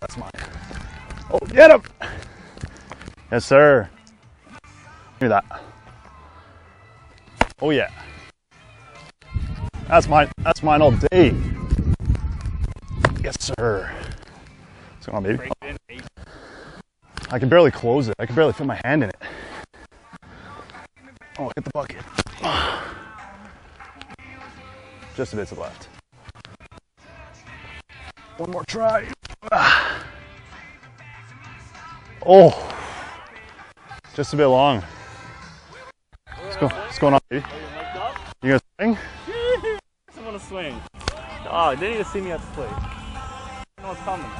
that's mine. Oh, get him! Yes, sir. Give me that. Oh yeah. That's mine. That's mine all day. Yes, sir. What's going on, baby? I can barely close it. I can barely fit my hand in it. Oh, hit the bucket. Just a bit to the left. One more try. Oh, just a bit long. What's, go, what's going on, baby? You gonna swing? I want to swing. Oh, they need to see me at the plate. I know what's coming.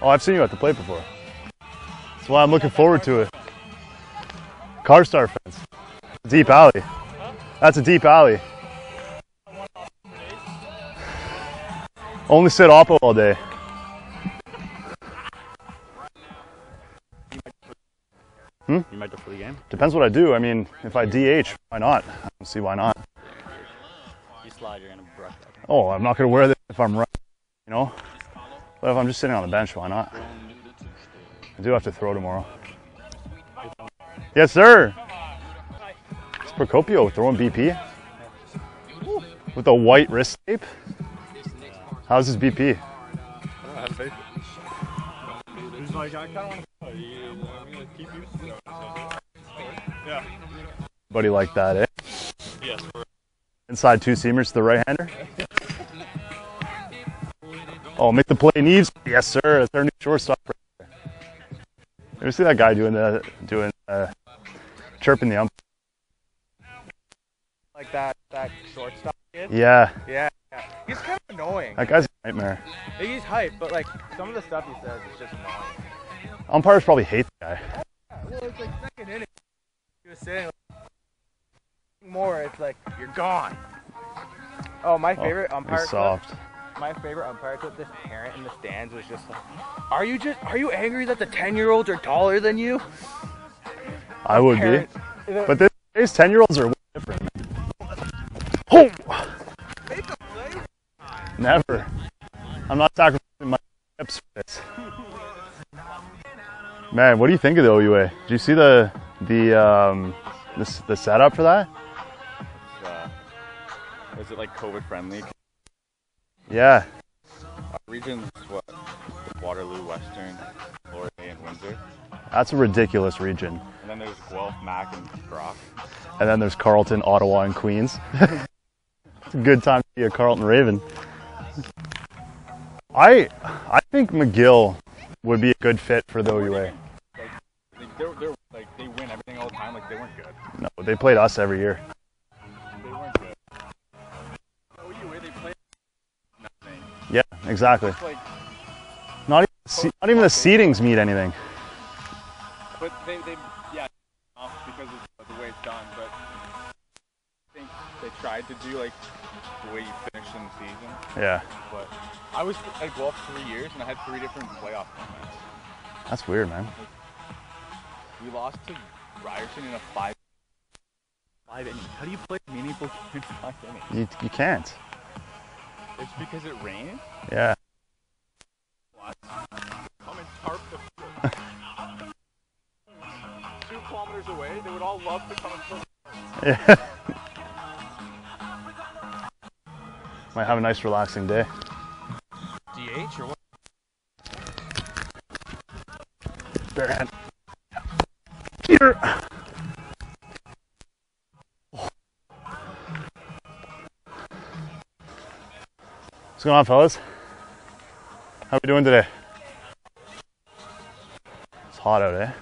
Oh, I've seen you at the plate before. That's why I'm looking forward to it. Car star fence. Deep alley. That's a deep alley. Only sit oppo all day. Hmm? You might do for the game. Depends what I do. I mean, if I DH, why not? I don't see why not. You slide, you're gonna brush. Oh, I'm not gonna wear this if I'm running, you know. But if I'm just sitting on the bench, why not? I do have to throw tomorrow. Yes, sir. It's Procopio throwing BP with the white wrist tape. How's his BP? Like, I kind of want to. I'm gonna keep you. Yeah. Buddy like that, eh? Yes. Inside two seamers to the right hander. Oh, make the play, Neves. Yes, sir. That's our new shortstop. Right there. You ever see that guy doing the doing uh, chirping the ump? Like that that shortstop kid. Yeah, Yeah. yeah. He's kind of annoying. that guy's a nightmare. He's hype, but like some of the stuff he says is just annoying. Umpires probably hate the guy. Yeah, well, it's like second inning. He was saying like, more. It's like you're gone. Oh, my oh, favorite umpire He's clip. soft. My favorite umpire clip. This parent in the stands was just like, "Are you just? Are you angry that the ten year olds are taller than you?" I would be. Parent- But this today's ten year olds are different. Oh! Never. I'm not sacrificing Man, what do you think of the OUA? Do you see the the um the, the setup for that? uh, is it like COVID friendly? Yeah. Our region's what? Waterloo, Western, Laurier, and Windsor. That's a ridiculous region. And then there's Guelph, Mac, and Brock. And then there's Carleton, Ottawa, and Queens. it's a good time to be a Carleton Raven. I I think McGill would be a good fit for the OUA. Like, they're, they're, like, they win everything all the time. Like, they weren't good. No, they played us every year. They weren't good. OUA, they played nothing. Yeah, exactly. Like, Not even, the se- not even the seedings mean anything. but they, they yeah, off because of the way it's done. But I think they tried to do, like, the way you finish in the season. Yeah, But I was at Guelph three years, and I had three different playoff formats. that's weird, man. We lost to Ryerson in a five five innings. How do you play meaningful games in five innings? You, you can't. It's because it rained. Yeah. Come and tarp the field. Two kilometers away, they would all love to come and yeah. Might have a nice relaxing day. DH or what? Bare hand. Going on, fellas? How we doing today? It's hot out, eh? How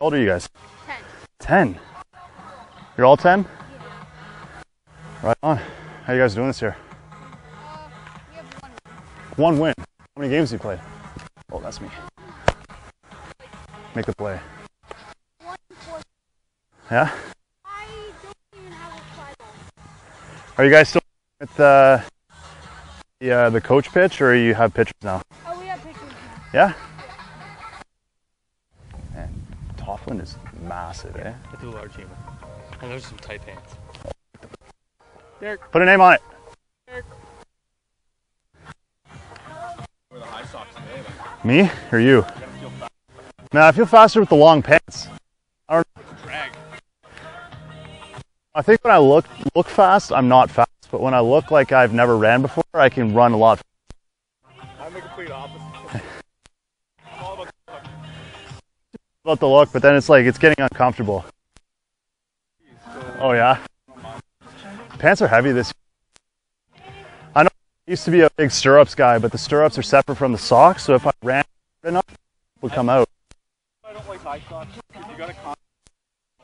old are you guys? Ten. 10? You're all 10? Right on. How you guys doing this year? One win. How many games have you played? Oh, that's me. Make the play. Yeah? I don't even have a. Are you guys still with uh, the uh, the coach pitch, or you have pitchers now? Oh, we have pictures now. Yeah. Man, Toughlin is massive, eh? I do a large humor. And there's some tight pants. Put a name on it. Me or you? Man, I feel faster with the long pants. I don't. Drag. I think when I look look fast, I'm not fast. But when I look like I've never ran before, I can run a lot. I'm the complete opposite. About the look. About the look, but then it's like it's getting uncomfortable. Oh yeah. Pants are heavy this. I know I used to be a big stirrups guy, but the stirrups are separate from the socks. So if I ran enough, it would come out. I don't like high socks you gotta con-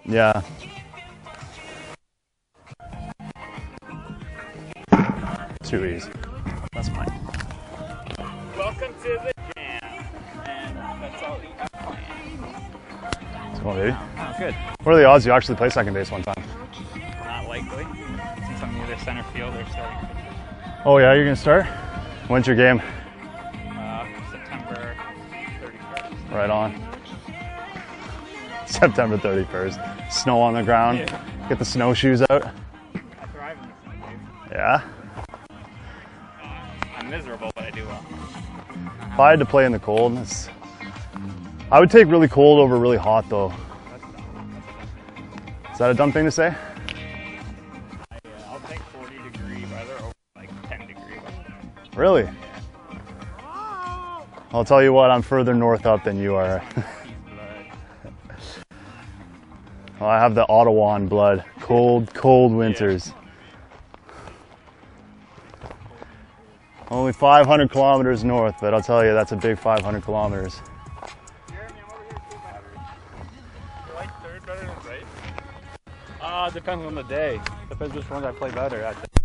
Yeah. Too easy. That's fine. Welcome to the jam. And that's all we have planned. Let's go, baby. Oh, good. What are the odds you actually play second base one time? Not likely. Since I'm the other center fielder starting Oh yeah, you're gonna start. When's your game? uh, September 31st. Right on. September 31st. Snow on the ground. Yeah. Get the snowshoes out. I thrive in this thing, baby. Yeah. I'm miserable, but I do well. If I had to play in the cold, it's, I would take really cold over really hot though. That's dumb. Is that a dumb thing to say? I, uh, I'll take 40 degree weather over like 10 degree weather. Really? I'll tell you what, I'm further north up than you are. well, I have the Ottawa blood. Cold, cold winters. Only 500 kilometers north, but I'll tell you, that's a big 500 kilometers. Uh, depends on the day. Depends which ones I play better at.